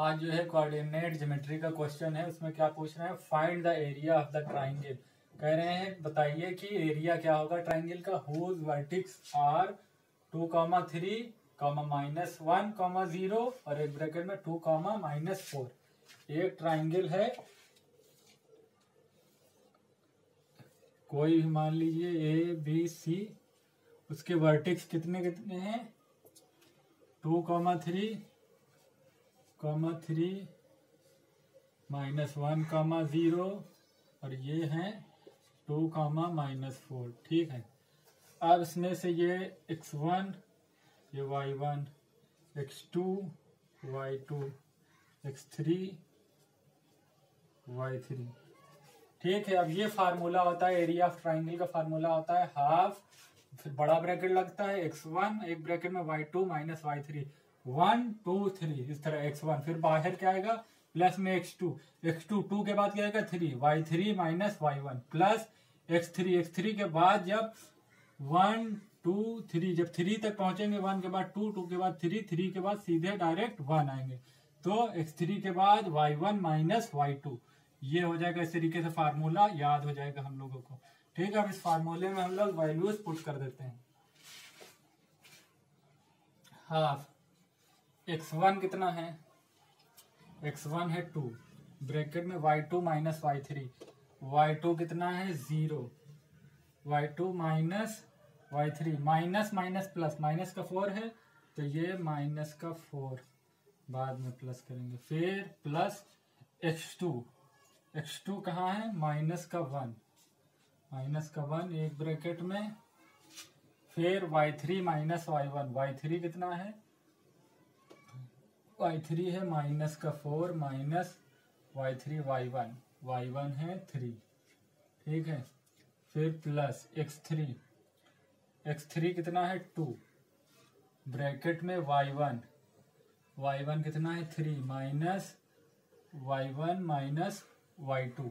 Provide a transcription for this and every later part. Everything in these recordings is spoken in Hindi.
आज जो है कोऑर्डिनेट ज्योमेट्री का क्वेश्चन है, उसमें क्या पूछ रहे हैं? Find the area of the triangle कह रहे हैं, बताइए कि एरिया क्या होगा ट्राइंगल का? Whose vertices are two comma three comma minus one comma zero और एक ब्रैकेट में टू कॉमा माइनस फोर एक ट्राइंगल है। कोई भी मान लीजिए ए बी सी उसके वर्टिक्स कितने कितने हैं? Two comma three comma three minus one comma zero और ये है टू कॉमा माइनस फोर ठीक है? अब इसमें से ये एक्स वन ये y one x two y two x three y three ठीक है? अब ये फार्मूला होता है एरिया ऑफ़ ट्राइंगल का फार्मूला होता है हाफ़ फिर बड़ा ब्रैकेट लगता है एक्स वन एक ब्रैकेट में y two minus y three one two three इस तरह एक्स वन फिर बाहर क्या आएगा? प्लस में x two x two two के बाद क्या आएगा? Three y three minus y one plus x three x three के बाद जब वन टू थ्री जब थ्री तक पहुँचेंगे वन के बाद टू टू के बाद थ्री थ्री के बाद सीधे डायरेक्ट वन आएँगे। तो एक्स थ्री के बाद y one minus y two ये हो जाएगा इस तरीके से फार्मूला याद हो जाएगा हम लोगों को। ठीक है, अब इस फार्मूले में हम लोग वैल्यूज़ पुट कर देते हैं। हाफ़ एक्स वन कितना है? एक्स वन है टू ब्रैकेट में y two minus y three y two कितना है? Zero y two minus y three minus minus plus minus का फोर है तो ये माइनस का फोर बाद में प्लस करेंगे. फिर plus x two x two कहाँ है? माइनस का वन माइनस का वन एक ब्रैकेट में. फिर y three minus y one y three कितना है? वाई थ्री है माइनस का four minus y three y one y one है थ्री ठीक है? फिर plus x three x three कितना है? टू ब्रैकेट में वाई वन वाई वन कितना है? Three minus y one minus y two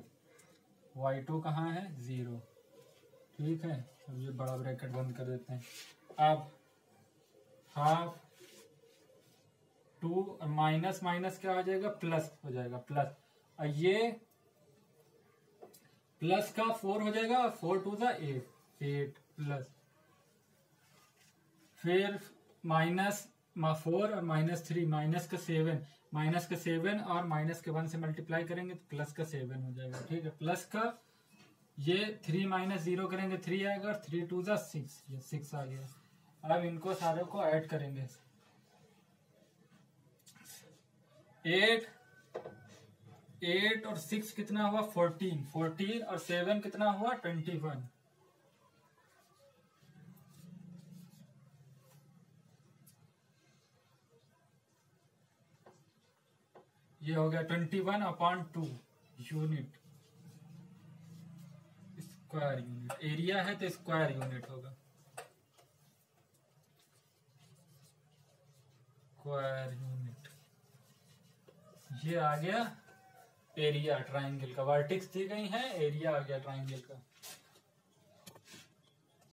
y two कहाँ है? ज़ीरो ठीक है? अब ये बड़ा ब्रैकेट बंद कर देते हैं। अब हाफ़ टू माइनस माइनस क्या हो जाएगा? प्लस हो जाएगा, प्लस। और ये प्लस का फोर हो जाएगा, four to the eight eight plus. फिर माइनस फोर और माइनस थ्री, माइनस का सेवन, माइनस का सेवन और माइनस के वन से मल्टीप्लाई करेंगे तो प्लस का सेवन हो जाएगा, ठीक है? प्लस का ये थ्री माइनस ज़ीरो करेंगे, थ्री आएगा और थ्री टू ज़ा सिक्स, ये सिक्स आ गया। अब इनको सारे को ऐड करेंगे। एट एट और सिक्स कितना हुआ? फोर्टीन। फोर्टीन और सेवन कितना हुआ? Twenty one. ये हो गया twenty one upon two unit square unit area है तो स्क्वायर यूनिट होगा। स्क्वायर यूनिट ये आ गया। एरिया ट्राइंगल का वर्टिक्स दी गई है। एरिया आ गया ट्राइंगल का।